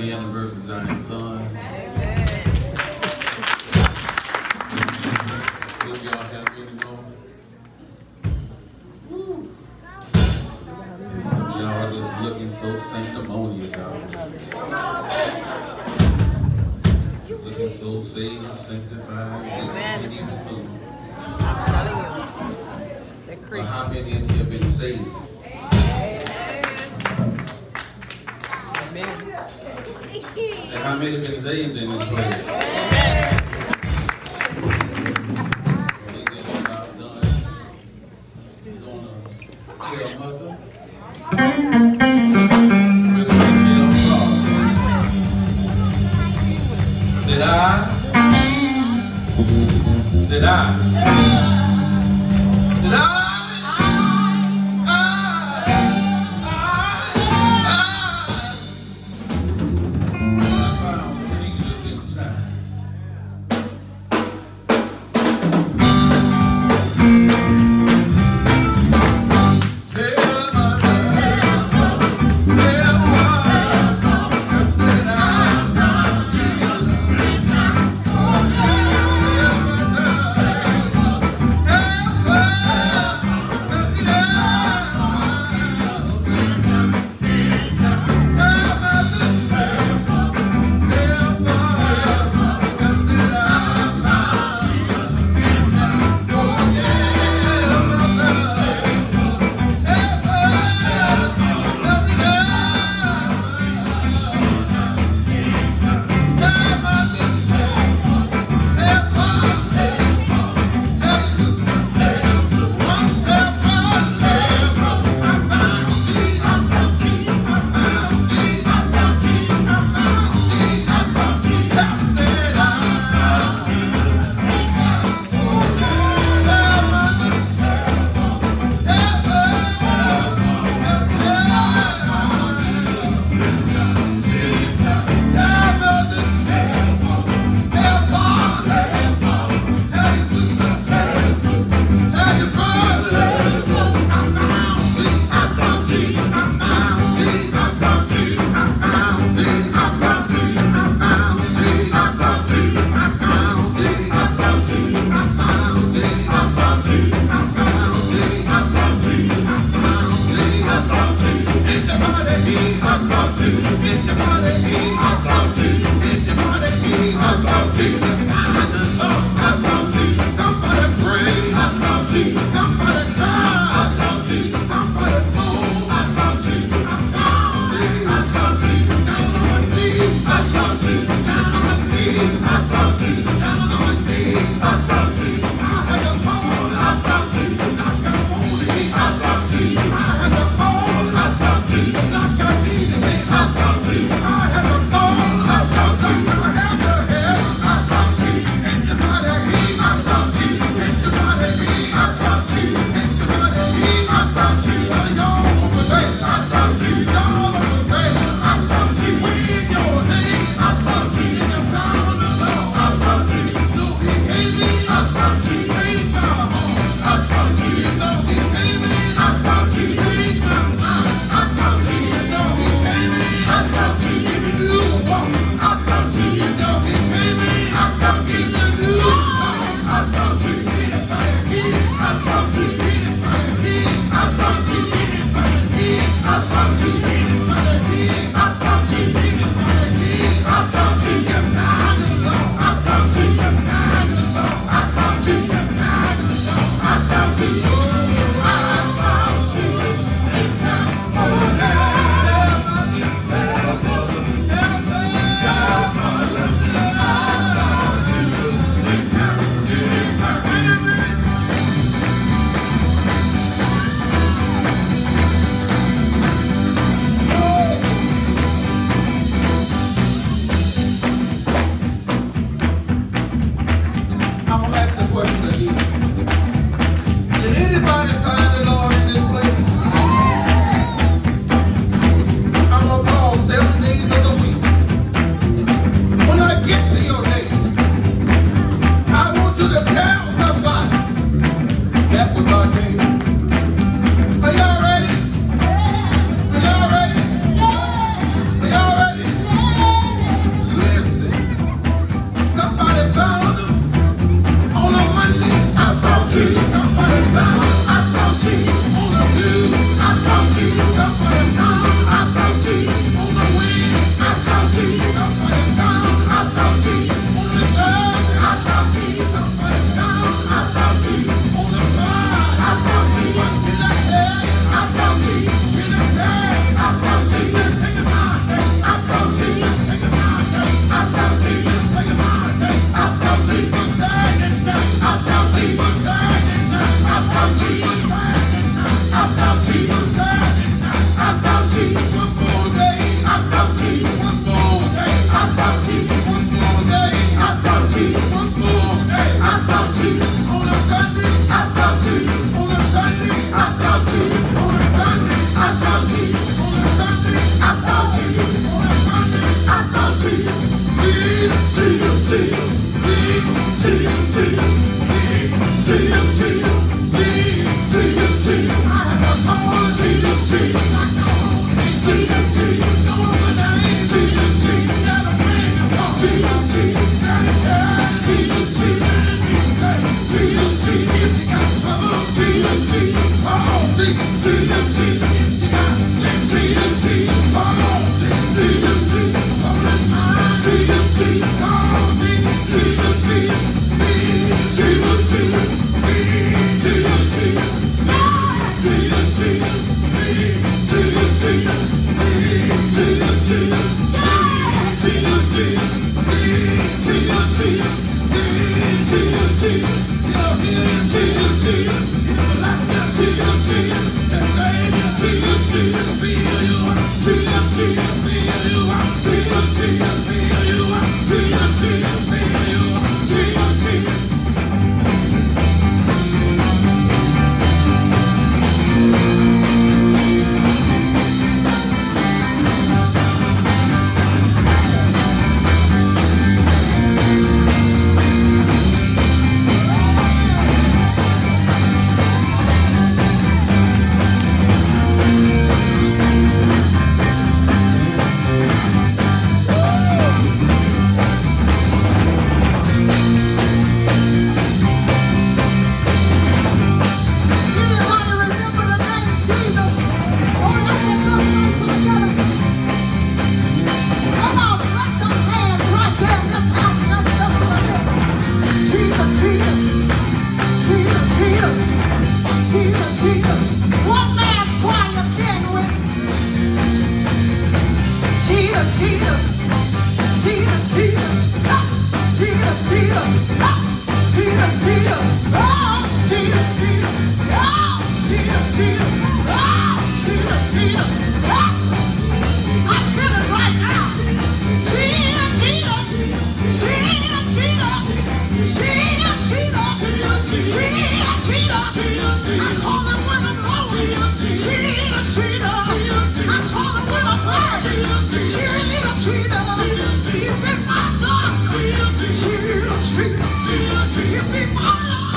happy anniversary, Zion Sons. Some y'all just looking so sanctimonious out here. looking so saved and sanctified. Amen. How many in here been saved? Amen. Hamid bin Zayd in his grave.